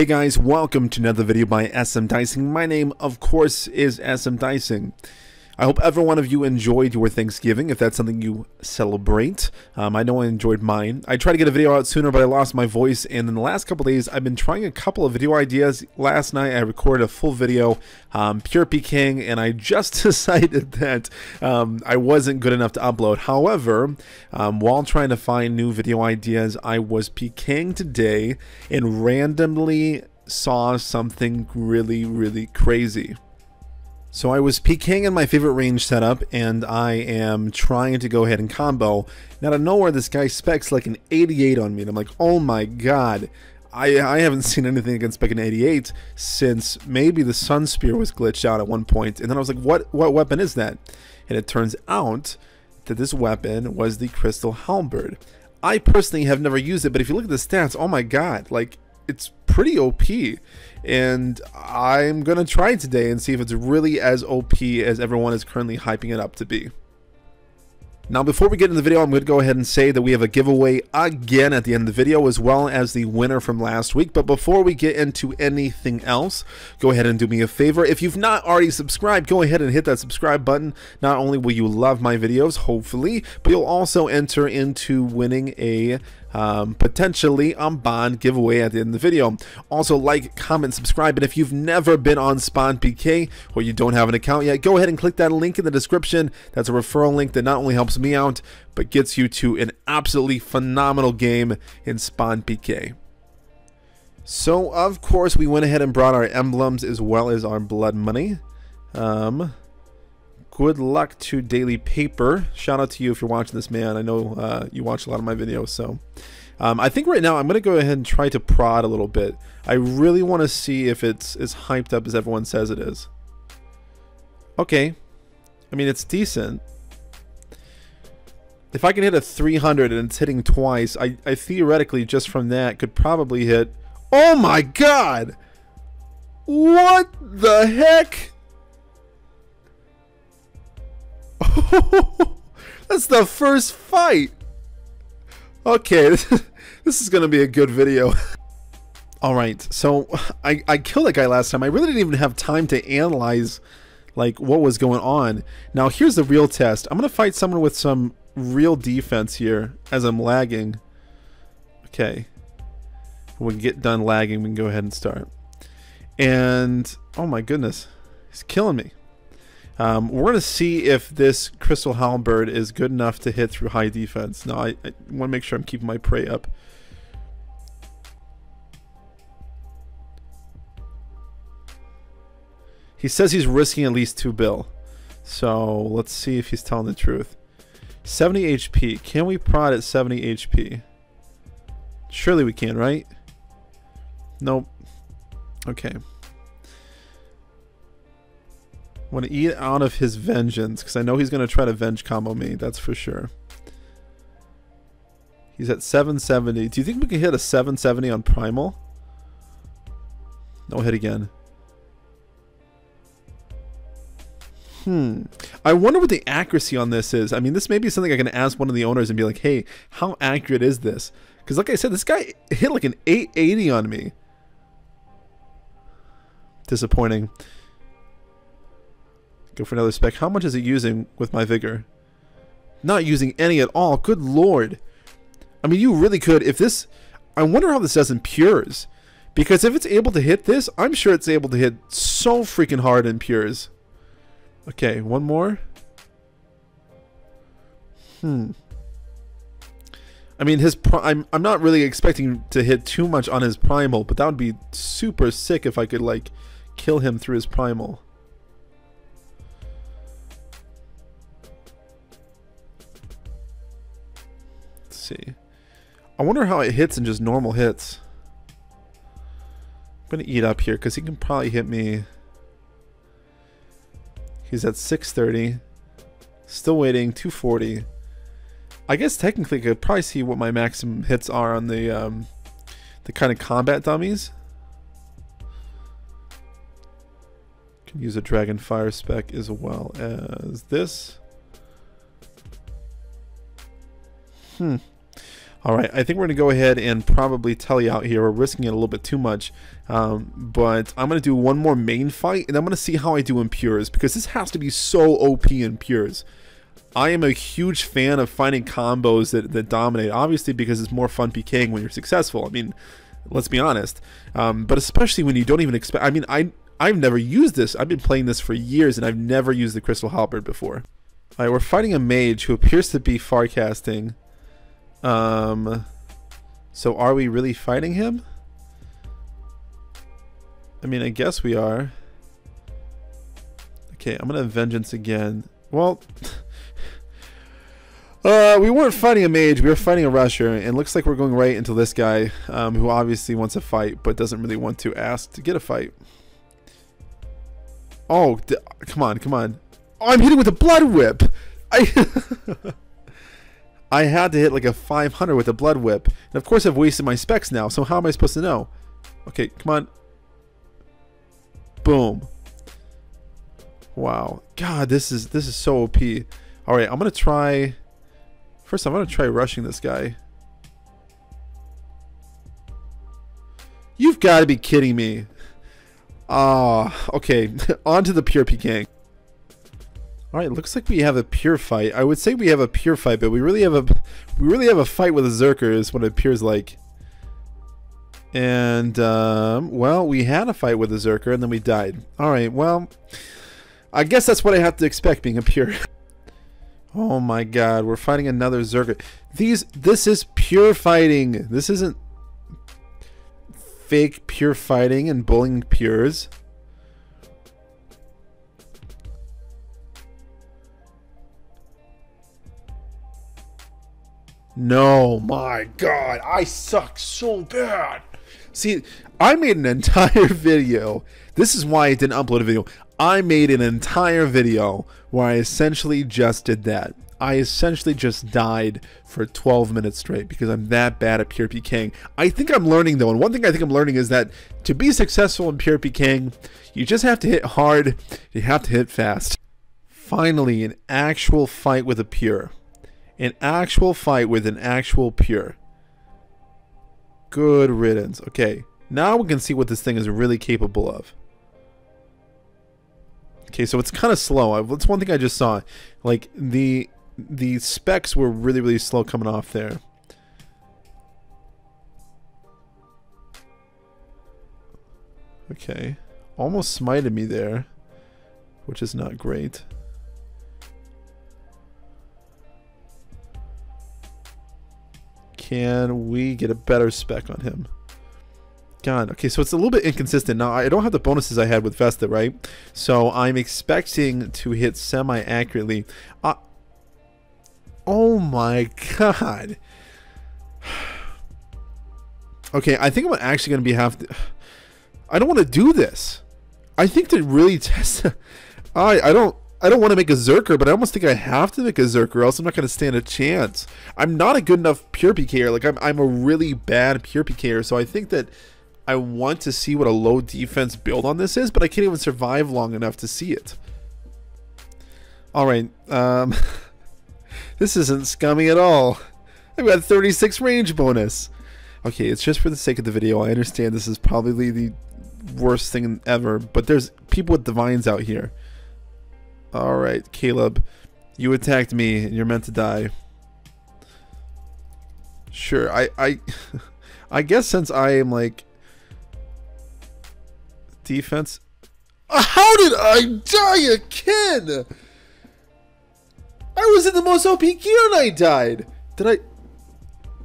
Hey guys, welcome to another video by SM Dicing. My name, of course, is SM Dicing. I hope every one of you enjoyed your Thanksgiving, if that's something you celebrate. Um, I know I enjoyed mine. I tried to get a video out sooner, but I lost my voice, and in the last couple days, I've been trying a couple of video ideas. Last night, I recorded a full video, um, pure PKing, and I just decided that um, I wasn't good enough to upload. However, um, while trying to find new video ideas, I was PKing today and randomly saw something really, really crazy. So I was PKing in my favorite range setup, and I am trying to go ahead and combo. And out of nowhere, this guy specs like an 88 on me, and I'm like, oh my god. I, I haven't seen anything against spec an 88 since maybe the Sun Spear was glitched out at one point. And then I was like, what, what weapon is that? And it turns out that this weapon was the Crystal Halberd. I personally have never used it, but if you look at the stats, oh my god, like it's pretty OP. And I'm going to try today and see if it's really as OP as everyone is currently hyping it up to be. Now before we get into the video, I'm going to go ahead and say that we have a giveaway again at the end of the video as well as the winner from last week. But before we get into anything else, go ahead and do me a favor. If you've not already subscribed, go ahead and hit that subscribe button. Not only will you love my videos, hopefully, but you'll also enter into winning a um, potentially on Bond giveaway at the end of the video. Also, like, comment, subscribe, and if you've never been on Spawn PK or you don't have an account yet, go ahead and click that link in the description. That's a referral link that not only helps me out, but gets you to an absolutely phenomenal game in Spawn PK. So, of course, we went ahead and brought our emblems as well as our blood money. Um, good luck to Daily Paper. Shout out to you if you're watching this, man. I know uh, you watch a lot of my videos, so. Um, I think right now I'm going to go ahead and try to prod a little bit. I really want to see if it's as hyped up as everyone says it is. Okay. I mean, it's decent. If I can hit a 300 and it's hitting twice, I, I theoretically, just from that, could probably hit... Oh my god! What the heck? That's the first fight. Okay, this is to be a good video. Alright, so I, I killed that guy last time. I really didn't even have time to analyze like what was going on. Now here's the real test. I'm to fight someone with some real defense here as I'm lagging. Okay. When we get done lagging, we can go ahead and start. And, oh my goodness, he's killing me. Um, we're going to see if this Crystal Halberd is good enough to hit through high defense. Now, I, I want to make sure I'm keeping my prey up. He says he's risking at least 2 bill. So, let's see if he's telling the truth. 70 HP. Can we prod at 70 HP? Surely we can, right? Nope. Okay want to eat out of his vengeance because I know he's going to try to venge combo me. That's for sure. He's at 770. Do you think we can hit a 770 on Primal? No hit again. Hmm. I wonder what the accuracy on this is. I mean, this may be something I can ask one of the owners and be like, hey, how accurate is this? Because like I said, this guy hit like an 880 on me. Disappointing. Go for another spec. How much is it using with my vigor? Not using any at all. Good lord. I mean, you really could. If this... I wonder how this does in pures. Because if it's able to hit this, I'm sure it's able to hit so freaking hard in pures. Okay, one more. Hmm. I mean, his I'm I'm not really expecting to hit too much on his primal, but that would be super sick if I could like kill him through his primal. I wonder how it hits in just normal hits. I'm going to eat up here because he can probably hit me. He's at 630. Still waiting. 240. I guess technically I could probably see what my maximum hits are on the um, the kind of combat dummies. Can use a Dragon Fire spec as well as this. Hmm. All right, I think we're going to go ahead and probably telly out here. We're risking it a little bit too much. Um, but I'm going to do one more main fight, and I'm going to see how I do in Pures, because this has to be so OP in Pures. I am a huge fan of finding combos that, that dominate, obviously because it's more fun PKing when you're successful. I mean, let's be honest. Um, but especially when you don't even expect... I mean, I, I've never used this. I've been playing this for years, and I've never used the Crystal Halberd before. All right, we're fighting a mage who appears to be far casting. Um, so are we really fighting him? I mean, I guess we are. Okay, I'm gonna vengeance again. Well, uh, we weren't fighting a mage. We were fighting a rusher, and it looks like we're going right into this guy, um, who obviously wants a fight, but doesn't really want to ask to get a fight. Oh, come on, come on! Oh, I'm hitting with a blood whip. I. I had to hit like a 500 with a blood whip. And of course I've wasted my specs now, so how am I supposed to know? Okay, come on. Boom. Wow. God, this is this is so OP. Alright, I'm gonna try First I'm gonna try rushing this guy. You've gotta be kidding me. Ah, okay. On to the pure PK. Alright, looks like we have a pure fight. I would say we have a pure fight, but we really have a we really have a fight with a Zerker is what it appears like. And um, well, we had a fight with a Zerker and then we died. Alright, well I guess that's what I have to expect being a pure. oh my god, we're fighting another Zerker. These this is pure fighting. This isn't fake pure fighting and bullying pures. No, my God, I suck so bad. See, I made an entire video. This is why I didn't upload a video. I made an entire video where I essentially just did that. I essentially just died for 12 minutes straight because I'm that bad at pure PKing. I think I'm learning though, and one thing I think I'm learning is that to be successful in pure PKing, you just have to hit hard, you have to hit fast. Finally, an actual fight with a pure an actual fight with an actual pure. Good riddance. Okay, now we can see what this thing is really capable of. Okay, so it's kind of slow. That's one thing I just saw. Like, the the specs were really, really slow coming off there. Okay. Almost smited me there, which is not great. Can we get a better spec on him? God, okay, so it's a little bit inconsistent. Now, I don't have the bonuses I had with Vesta, right? So I'm expecting to hit semi-accurately. Uh, oh my god. Okay, I think I'm actually going to be have to... I don't want to do this. I think to really test... I, I don't... I don't want to make a Zerker, but I almost think I have to make a Zerker, else I'm not going to stand a chance. I'm not a good enough pure PKer. Like, I'm, I'm a really bad pure PKer, so I think that I want to see what a low defense build on this is, but I can't even survive long enough to see it. Alright, um... this isn't scummy at all. I've got 36 range bonus. Okay, it's just for the sake of the video. I understand this is probably the worst thing ever, but there's people with divines out here. Alright, Caleb. You attacked me and you're meant to die. Sure, I I I guess since I am like defense How did I die again? I was in the most OP gear and I died. Did I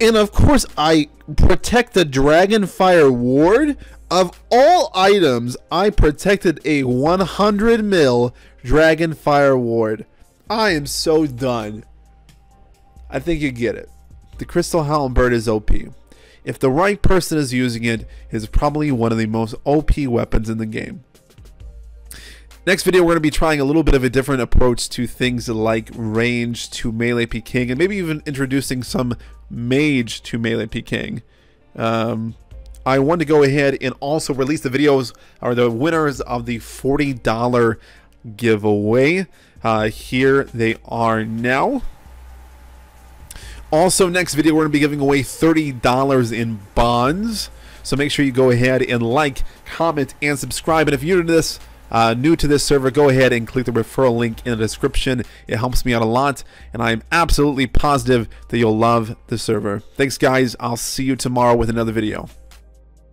and of course I protect the Dragonfire Ward. Of all items, I protected a 100 mil Dragonfire Ward. I am so done. I think you get it. The Crystal Halberd is OP. If the right person is using it, it's probably one of the most OP weapons in the game. Next video, we're going to be trying a little bit of a different approach to things like range to melee PKing, and maybe even introducing some mage to melee PKing. Um, I want to go ahead and also release the videos, or the winners of the $40 giveaway. Uh, here they are now. Also, next video, we're going to be giving away $30 in bonds. So make sure you go ahead and like, comment, and subscribe. And if you're new to this, uh, new to this server, go ahead and click the referral link in the description. It helps me out a lot, and I'm absolutely positive that you'll love the server. Thanks, guys. I'll see you tomorrow with another video.